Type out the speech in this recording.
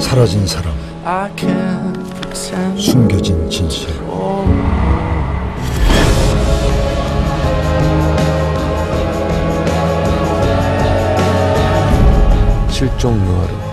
사라진 사람 숨겨진 진실. 실종 누아르